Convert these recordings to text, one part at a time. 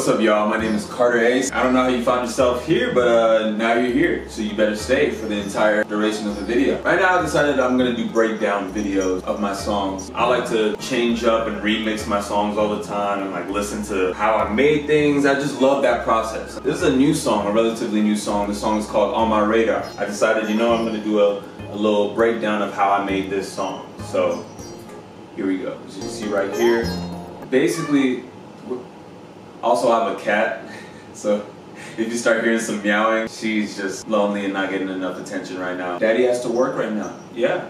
What's up y'all, my name is Carter Ace. I don't know how you found yourself here, but uh, now you're here, so you better stay for the entire duration of the video. Right now I decided I'm gonna do breakdown videos of my songs. I like to change up and remix my songs all the time and like listen to how I made things. I just love that process. This is a new song, a relatively new song. The song is called On My Radar. I decided, you know, I'm gonna do a, a little breakdown of how I made this song. So here we go. As you can see right here, basically also, I have a cat, so if you start hearing some meowing, she's just lonely and not getting enough attention right now. Daddy has to work right now. Yeah.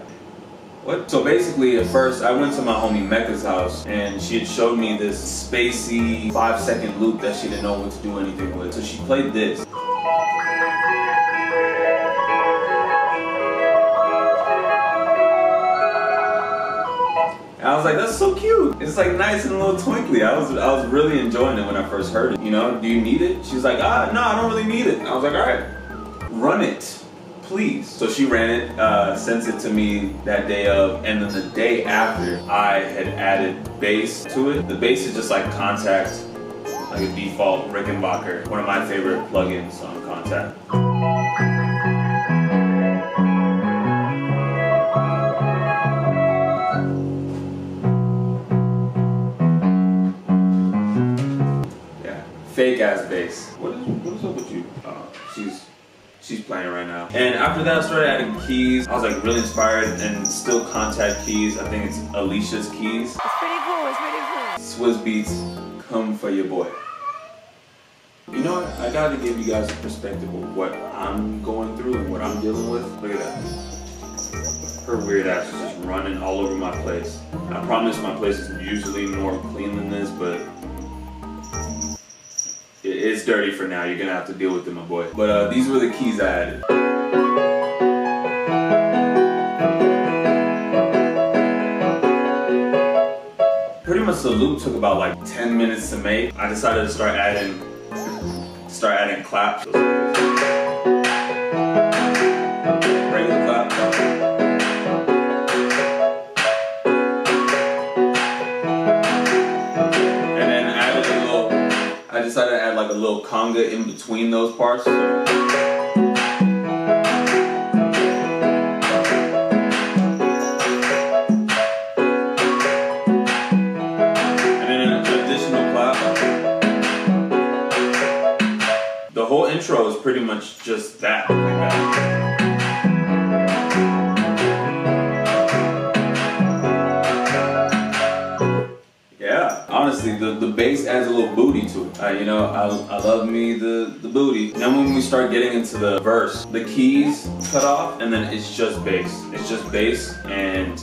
What? So basically, at first, I went to my homie Mecca's house, and she had showed me this spacey five-second loop that she didn't know what to do anything with. So she played this. I was like, that's so cute. It's like nice and a little twinkly. I was I was really enjoying it when I first heard it. You know, do you need it? She's like, ah, no, I don't really need it. I was like, all right, run it, please. So she ran it, uh, sent it to me that day of, and then the day after, I had added bass to it. The bass is just like Kontakt, like a default Rickenbacker, one of my favorite plugins on Kontakt. Fake ass bass. What is what is up with you? Oh, she's she's playing right now. And after that, I started adding keys. I was like really inspired and still Kontakt keys. I think it's Alicia's keys. It's pretty cool. It's pretty cool. Swizz Beatz, come for your boy. You know what? I gotta give you guys a perspective of what I'm going through and what I'm dealing with. Look at that. Her weird ass is just running all over my place. I promise my place is usually more clean than this, but it's dirty for now. You're gonna have to deal with it, my boy. But uh, these were the keys I added. Pretty much the loop took about like 10 minutes to make. I decided to start adding, start adding claps. Decided to add like a little conga in between those parts. The whole intro is pretty much just that. Like that. The, bass adds a little booty to it. Uh, you know, I, I love me the, the booty. Then when we start getting into the verse, the keys cut off and then it's just bass. It's just bass and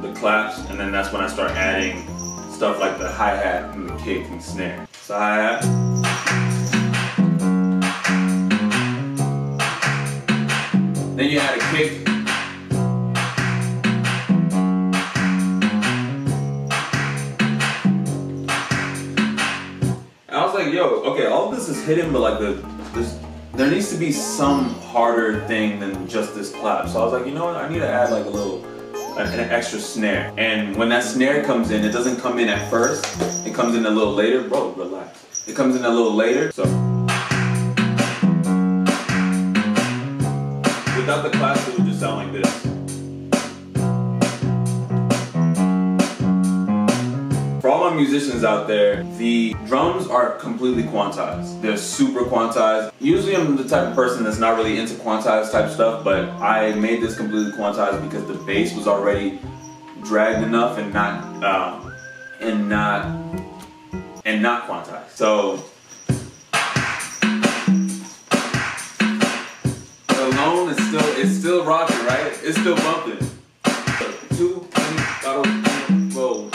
the claps and then that's when I start adding stuff like the hi-hat and the kick and snare. So hi-hat. Then you add a kick okay, all of this is hidden, but like the this there needs to be some harder thing than just this clap. So I was like, you know what, I need to add like a little an, extra snare. And when that snare comes in, it doesn't come in at first. It comes in a little later. Bro, relax. It comes in a little later. So without the clap, it would just sound like this. Musicians out there, the drums are completely quantized. They're super quantized. Usually I'm the type of person that's not really into quantized type stuff, but I made this completely quantized because the bass was already dragged enough and not uh, and not and not quantized. So alone is still it's still rocking, right? It's still bumping. Two, three, whoa,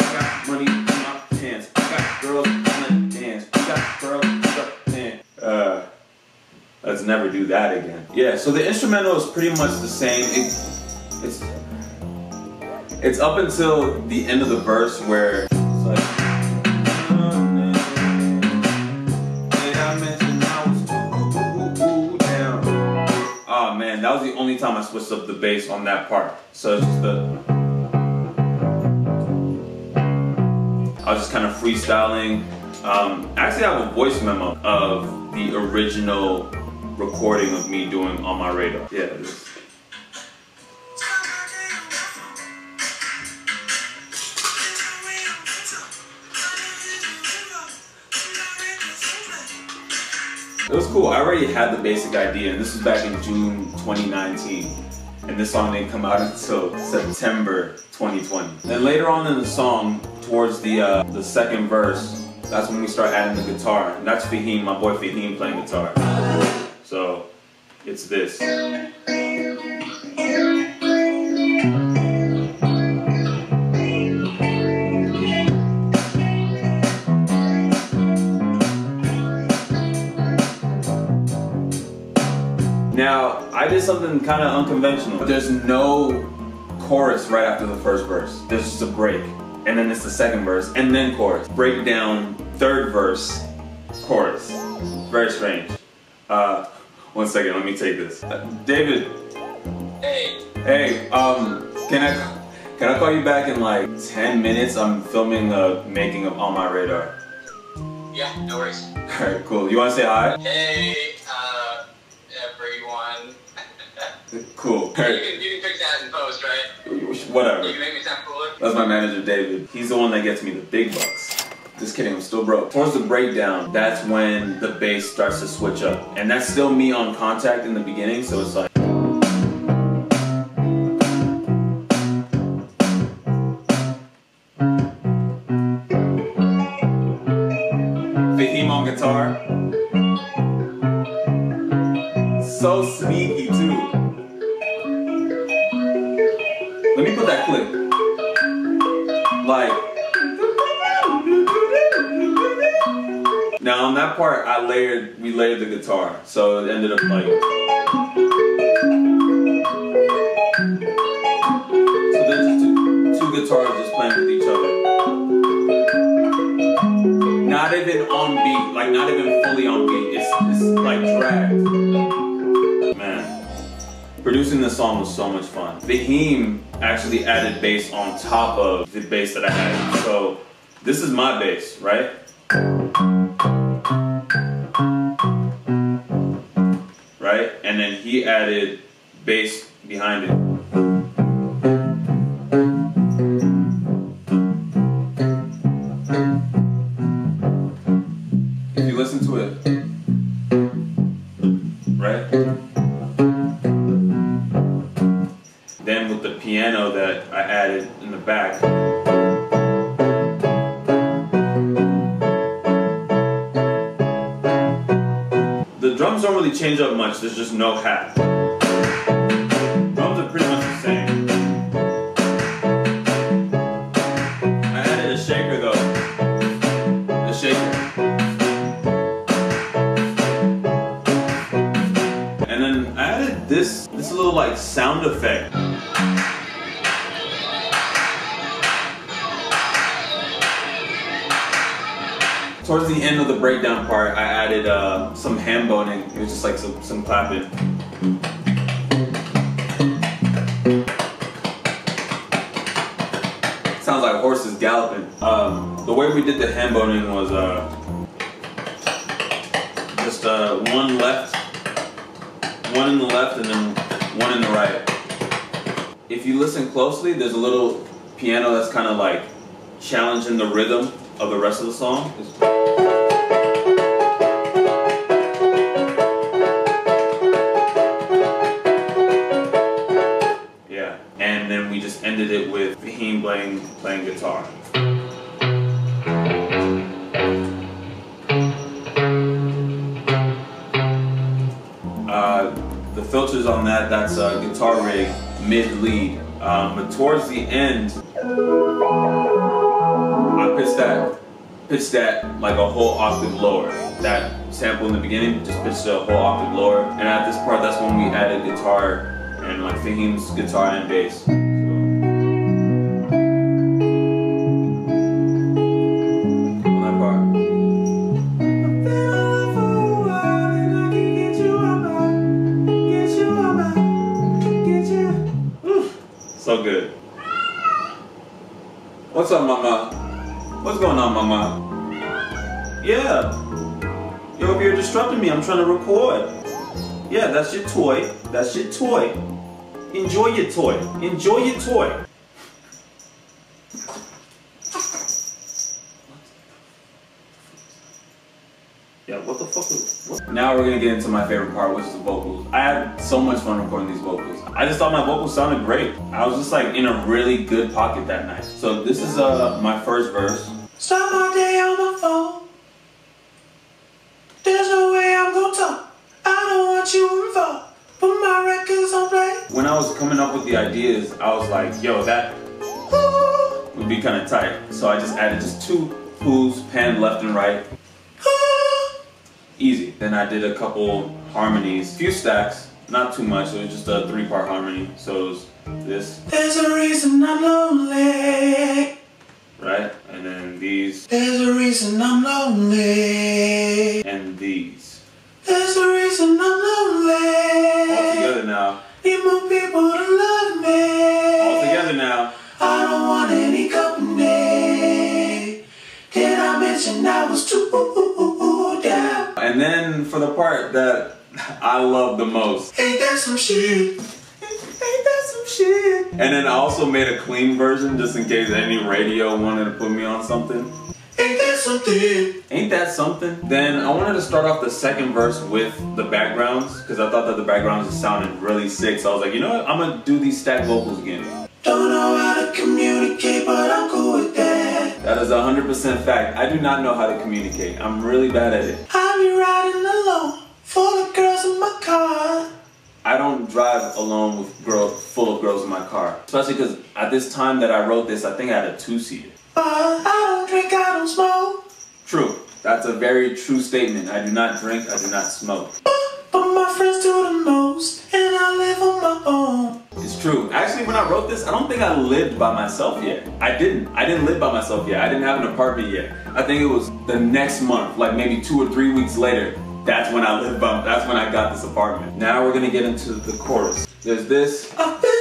let's never do that again. Yeah, so the instrumental is pretty much the same. It, it's it's up until the end of the verse where it's like. Oh man, that was the only time I switched up the bass on that part. So it's just the. I was just kind of freestyling Um, actually, I have a voice memo of the original recording of me doing on my radar. Yeah. This. It was cool. I already had the basic idea, and this was back in June 2019. And this song didn't come out until September 2020. Then later on in the song, towards the uh, the second verse, that's when we start adding the guitar. And that's Fahim, my boy Fahim playing guitar. It's this. Now, I did something kind of unconventional. There's no chorus right after the first verse. There's just a break. And then it's the second verse, and then chorus. Breakdown, third verse, chorus. Very strange. Uh, one second, let me take this. Uh, David. Hey. Hey, um, can I can I call you back in like 10 minutes? I'm filming a making of On My Radar. Yeah, no worries. Alright, cool. You wanna say hi? Hey, uh, everyone. Cool. you, can, you can fix that in post, right? Whatever. You can make me sound cooler. That's my manager, David. He's the one that gets me the big bucks. Just kidding, I'm still broke. Towards the breakdown, that's when the bass starts to switch up. And that's still me on Kontakt in the beginning, so it's like. Fahim on guitar. So sneaky part, I layered, we layered the guitar, so it ended up like. So there's two, two guitars just playing with each other. Not even on beat, like not even fully on beat. It's, it's like dragged. Man, producing this song was so much fun. Fahim actually added bass on top of the bass that I had. So this is my bass? Right? Added bass behind it. If you listen to it, right? Then with the piano that I added in the back. The drums don't really change up much, there's just no hat. And then I added this this little like sound effect. Towards the end of the breakdown part, I added uh, some ham boning. It was just like some, some clapping. We did the ham boning was uh, just uh, one left, one in the left, and then one in the right. If you listen closely, there's a little piano that's kind of like challenging the rhythm of the rest of the song. Yeah, and then we just ended it with Fahim playing playing guitar. The filters on that, that's a guitar rig mid lead. Um, but towards the end, I pitched that, pitched that like a whole octave lower. That sample in the beginning just pitched it a whole octave lower. And at this part, that's when we added guitar and like Fahim's guitar and bass. So good. What's up, mama? What's going on, mama? Yeah. Yo, you're disrupting me. I'm trying to record. Yeah, that's your toy. That's your toy. Enjoy your toy. Enjoy your toy. Yeah, what the fuck was what? Now we're gonna get into my favorite part, which is the vocals. I had so much fun recording these vocals. I just thought my vocals sounded great. I was just like in a really good pocket that night. So this is uh my first verse. Start my day on my phone. There's no way I'm gonna talk. I don't want you involved. Put my records on play. When I was coming up with the ideas, I was like, yo, that would be kind of tight. So I just added just two pools, pan left and right. Easy. Then I did a couple harmonies, few stacks, not too much. It was just a three part harmony. So it was this, There's a reason I'm lonely. right? And then these, There's a reason I'm lonely. and these. There's a for the part that I love the most. Ain't that some shit? Ain't that some shit? And then I also made a clean version just in case any radio wanted to put me on something. Ain't that something? Ain't that something? Then I wanted to start off the second verse with the backgrounds because I thought that the backgrounds just sounded really sick. So I was like, you know what? I'm gonna do these stack vocals again. Don't know how to communicate, but I'm cool with that. That is 100% fact. I do not know how to communicate. I'm really bad at it. I be riding alone, full of girls in my car. I don't drive alone with girls full of girls in my car. Especially because at this time that I wrote this, I think I had a two-seater. But I don't drink, I don't smoke. True. That's a very true statement. I do not drink, I do not smoke. But my friends do the most, and I live on my own. True. Actually, when I wrote this, I don't think I lived by myself yet. I didn't. I didn't live by myself yet. I didn't have an apartment yet. I think it was the next month, like maybe two or three weeks later. That's when I lived by. That's when I got this apartment. Now we're gonna get into the chorus. There's this. I've been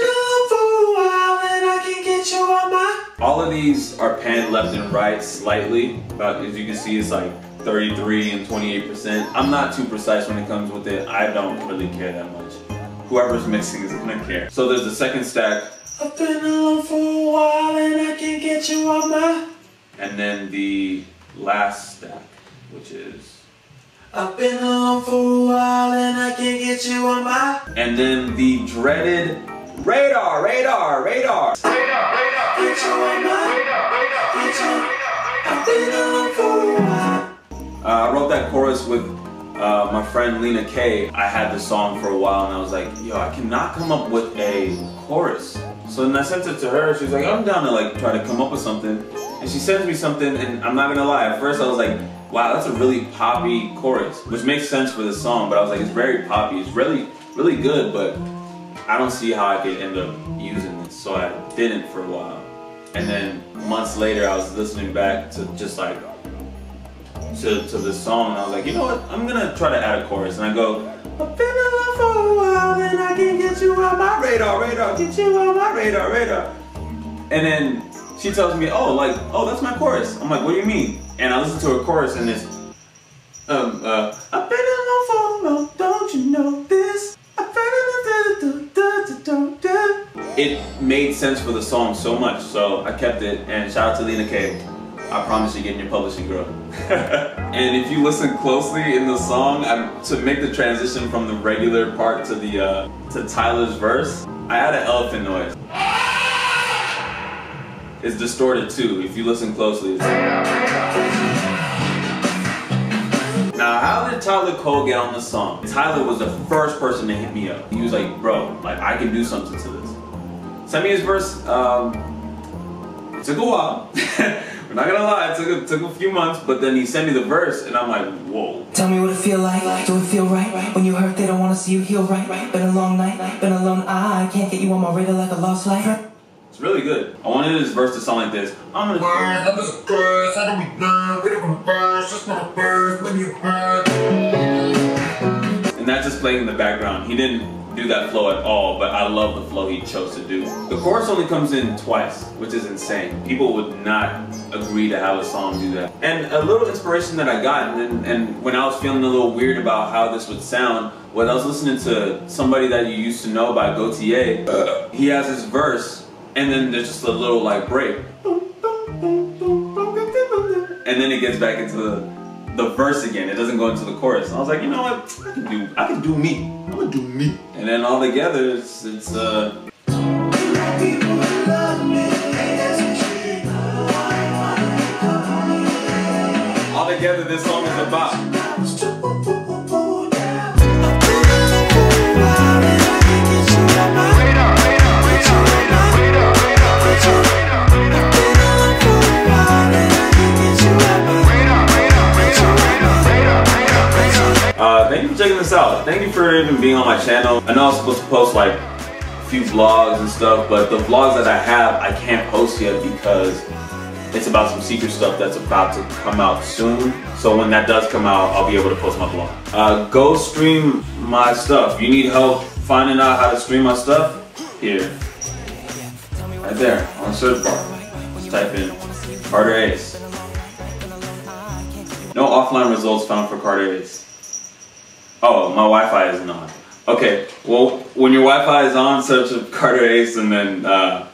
for a while, and I can't get you on my. All of these are panned left and right slightly. About as you can see, it's like 33 and 28 percent. I'm not too precise when it comes with it. I don't really care that much. Whoever's mixing is gonna care. So there's the second stack. I've been alone for a while, and I can't get you on my. And then the last stack, which is, I've been alone for a while, and I can't get you on my. and then the dreaded radar, radar, radar. Get you on my. Get you. I've been alone for a while. Uh, I wrote that chorus with uh, my friend Lena K. I had the song for a while, and I was like, yo, I cannot come up with a chorus. So then I sent it to her. She was like, I'm down to like try to come up with something. And she sends me something, and I'm not gonna lie. At first, I was like, wow, that's a really poppy chorus, which makes sense for the song. But I was like, it's very poppy. It's really, really good, but I don't see how I could end up using this. So I didn't for a while. And then months later, I was listening back to just like to, to this song, and I was like, you know what? I'm gonna try to add a chorus. And I go, I've been in love for a while, and I can get you on my radar, radar, get you on my radar, radar. And then she tells me, oh, like, oh, that's my chorus. I'm like, what do you mean? And I listen to her chorus, and it's, um, uh, I've been in love for a while, don't you know this? It made sense for the song so much, so I kept it. And shout out to Lena K. I promise you're getting your publishing girl. and if you listen closely in the song, I'm, to make the transition from the regular part to the uh, to Tyler's verse, I had an elephant noise. It's distorted too. If you listen closely. Now, how did Tyler Cole get on the song? Tyler was the first person to hit me up. He was like, "Bro, like I can do something to this." Send me his verse. Um, it took a while. We're not gonna lie, it took a, took a few months, but then he sent me the verse, and I'm like, whoa. Tell me what it feel like. Do it feel right? When you hurt, they don't wanna see you heal right. Been a long night, been alone. I can't get you on my radar like a lost light. It's really good. I wanted his verse to sound like this. I'm gonna. And that's just playing in the background. He didn't do that flow at all, but I love the flow he chose to do. The chorus only comes in twice, which is insane. People would not agree to have a song do that. And a little inspiration that I got, and, and when I was feeling a little weird about how this would sound, when I was listening to somebody that you used to know by uh, he has his verse, and then there's just a little like break. And then it gets back into the the verse again. It doesn't go into the chorus. I was like, you know what? I can do I can do me. I'm gonna do me. And then all together it's it's uh all together this song is about. This out. Thank you for even being on my channel. I know I was supposed to post like a few vlogs and stuff, but the vlogs that I have, I can't post yet because it's about some secret stuff that's about to come out soon. So when that does come out, I'll be able to post my vlog. Uh, go stream my stuff. You need help finding out how to stream my stuff? Here. Right there on the search bar. Just type in Carter Ace. No offline results found for Carter Ace. Oh, my Wi-Fi isn't on. Okay, well, when your Wi-Fi is on, search up Carter Ace and then uh,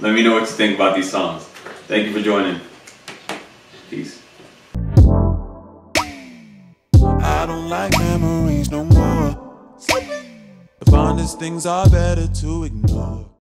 let me know what you think about these songs. Thank you for joining. Peace. I don't like memories no more. The fondest things are better to ignore.